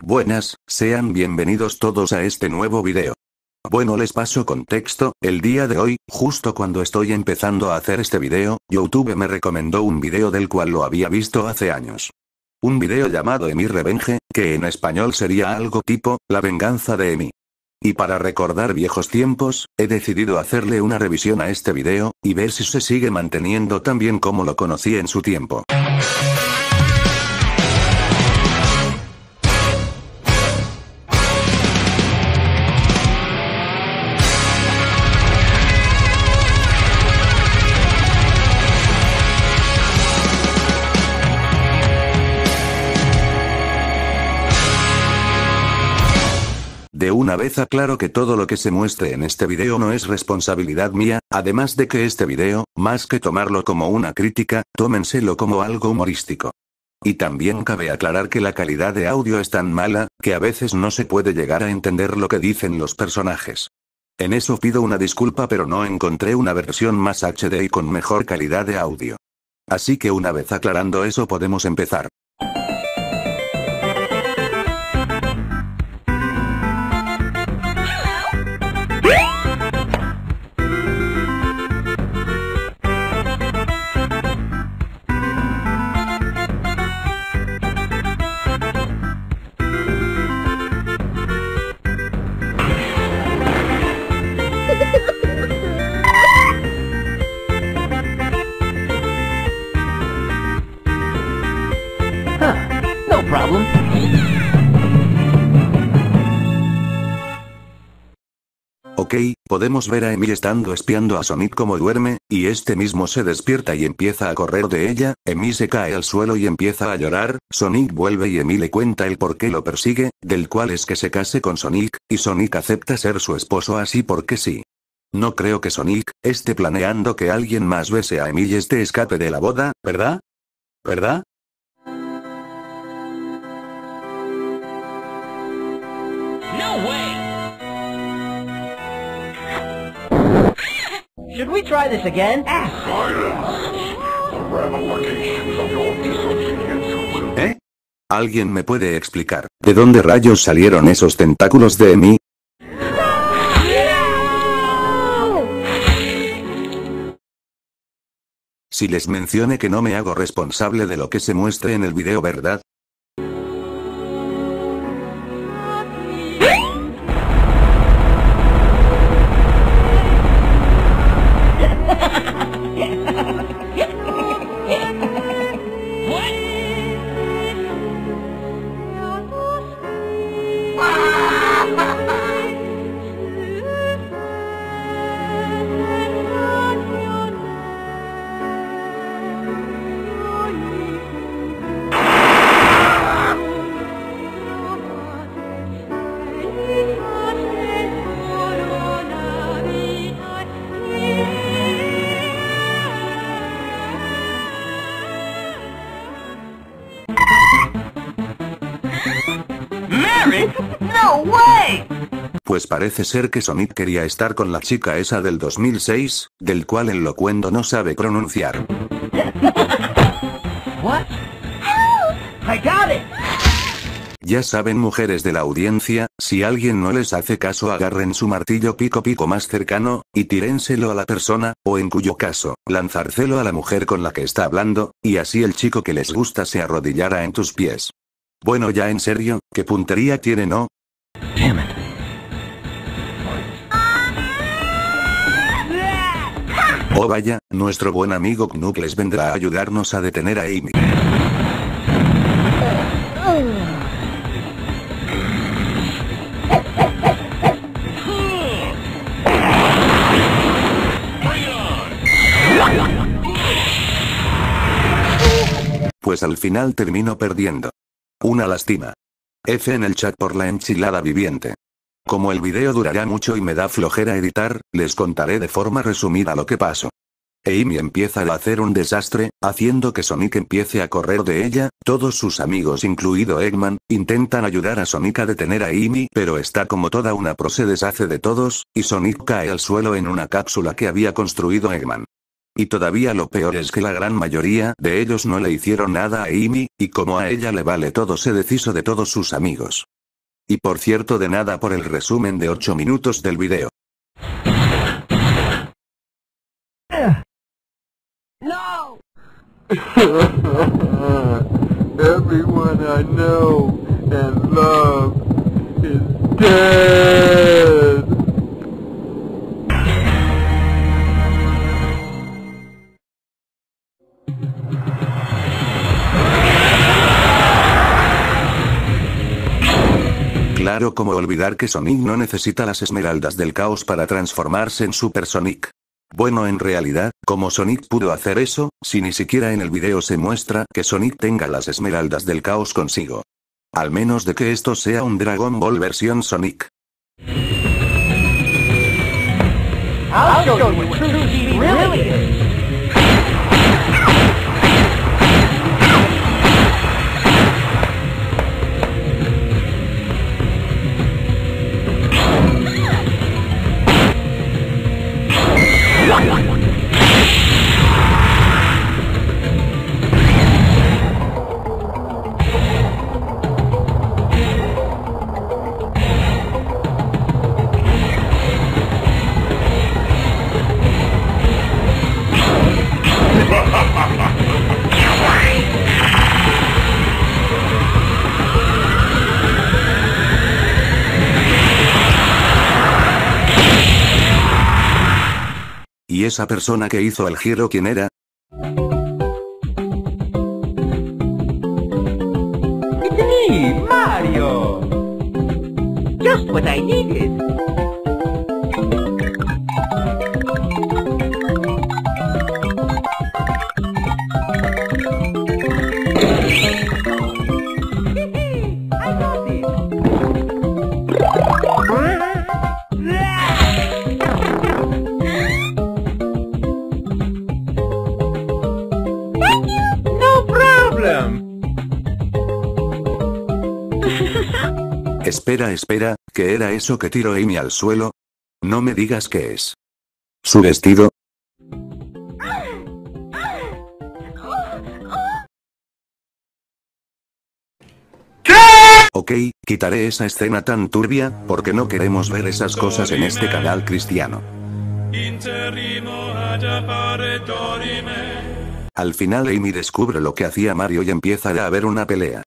Buenas, sean bienvenidos todos a este nuevo video. Bueno les paso contexto, el día de hoy, justo cuando estoy empezando a hacer este video, Youtube me recomendó un video del cual lo había visto hace años. Un video llamado Emi Revenge, que en español sería algo tipo, La venganza de Emi. Y para recordar viejos tiempos, he decidido hacerle una revisión a este video, y ver si se sigue manteniendo tan bien como lo conocí en su tiempo. De una vez aclaro que todo lo que se muestre en este video no es responsabilidad mía, además de que este video, más que tomarlo como una crítica, tómenselo como algo humorístico. Y también cabe aclarar que la calidad de audio es tan mala, que a veces no se puede llegar a entender lo que dicen los personajes. En eso pido una disculpa pero no encontré una versión más HD y con mejor calidad de audio. Así que una vez aclarando eso podemos empezar. Ok, podemos ver a Emi estando espiando a Sonic como duerme, y este mismo se despierta y empieza a correr de ella, Emi se cae al suelo y empieza a llorar, Sonic vuelve y Emi le cuenta el por qué lo persigue, del cual es que se case con Sonic, y Sonic acepta ser su esposo así porque sí. No creo que Sonic, esté planeando que alguien más bese a Emi y este escape de la boda, ¿verdad? ¿Verdad? Should we try this again? ¿Eh? ¿Alguien me puede explicar, de dónde rayos salieron esos tentáculos de Emi? Si les mencioné que no me hago responsable de lo que se muestre en el video, ¿verdad? No way! Pues parece ser que Sonic quería estar con la chica esa del 2006, del cual el locuendo no sabe pronunciar. What? I got it! Ya saben mujeres de la audiencia, si alguien no les hace caso agarren su martillo pico pico más cercano, y tírenselo a la persona, o en cuyo caso, lanzárselo a la mujer con la que está hablando, y así el chico que les gusta se arrodillara en tus pies. Bueno ya en serio, ¿qué puntería tiene no? Damn it. Oh vaya, nuestro buen amigo Knuck les vendrá a ayudarnos a detener a Amy. Pues al final termino perdiendo. Una lástima. F en el chat por la enchilada viviente. Como el video durará mucho y me da flojera editar, les contaré de forma resumida lo que pasó. Amy empieza a hacer un desastre, haciendo que Sonic empiece a correr de ella, todos sus amigos incluido Eggman, intentan ayudar a Sonic a detener a Amy pero está como toda una pro se deshace de todos, y Sonic cae al suelo en una cápsula que había construido Eggman. Y todavía lo peor es que la gran mayoría de ellos no le hicieron nada a Amy, y como a ella le vale todo se deshizo de todos sus amigos. Y por cierto de nada por el resumen de 8 minutos del video. No! Everyone I know and love is dead. Claro como olvidar que Sonic no necesita las esmeraldas del caos para transformarse en Super Sonic. Bueno en realidad, ¿cómo Sonic pudo hacer eso, si ni siquiera en el video se muestra que Sonic tenga las esmeraldas del caos consigo? Al menos de que esto sea un Dragon Ball versión Sonic. ¿Y esa persona que hizo el giro quién era? Mario! Just what I needed. Espera, espera, ¿qué era eso que tiró Amy al suelo? No me digas qué es. ¿Su vestido? Ok, quitaré esa escena tan turbia, porque no queremos ver esas cosas en este canal cristiano. Al final Amy descubre lo que hacía Mario y empieza a haber una pelea.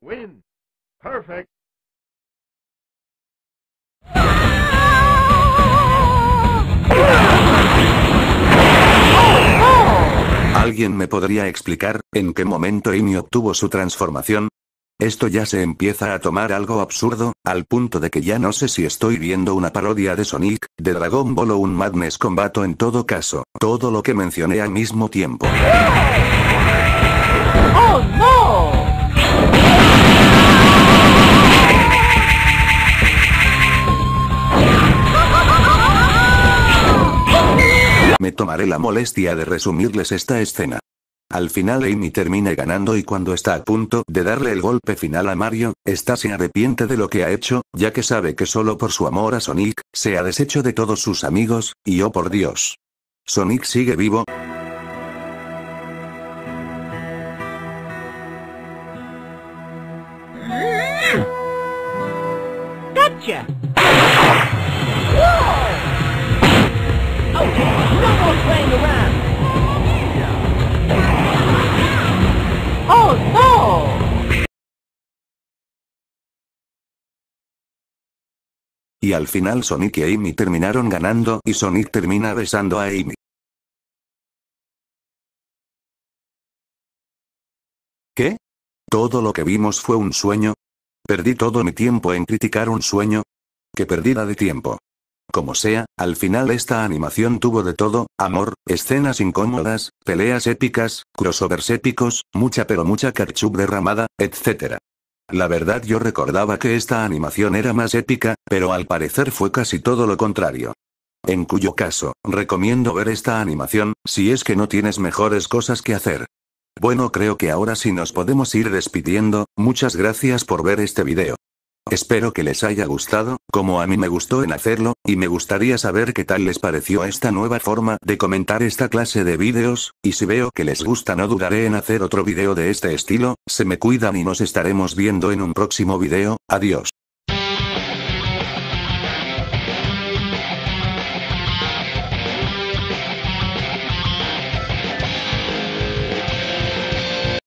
Win. Perfect. ¿Alguien me podría explicar, en qué momento Amy obtuvo su transformación? Esto ya se empieza a tomar algo absurdo, al punto de que ya no sé si estoy viendo una parodia de Sonic, de Dragon Ball o un Madness Combato en todo caso, todo lo que mencioné al mismo tiempo. Me tomaré la molestia de resumirles esta escena. Al final Amy termina ganando y cuando está a punto de darle el golpe final a Mario, esta se arrepiente de lo que ha hecho, ya que sabe que solo por su amor a Sonic, se ha deshecho de todos sus amigos, y oh por Dios. Sonic sigue vivo. Y al final Sonic y Amy terminaron ganando y Sonic termina besando a Amy. ¿Qué? ¿Todo lo que vimos fue un sueño? ¿Perdí todo mi tiempo en criticar un sueño? que pérdida de tiempo. Como sea, al final esta animación tuvo de todo, amor, escenas incómodas, peleas épicas, crossovers épicos, mucha pero mucha ketchup derramada, etc. La verdad yo recordaba que esta animación era más épica, pero al parecer fue casi todo lo contrario. En cuyo caso, recomiendo ver esta animación, si es que no tienes mejores cosas que hacer. Bueno creo que ahora sí nos podemos ir despidiendo, muchas gracias por ver este video. Espero que les haya gustado, como a mí me gustó en hacerlo, y me gustaría saber qué tal les pareció esta nueva forma de comentar esta clase de vídeos, y si veo que les gusta no dudaré en hacer otro video de este estilo, se me cuidan y nos estaremos viendo en un próximo video, adiós.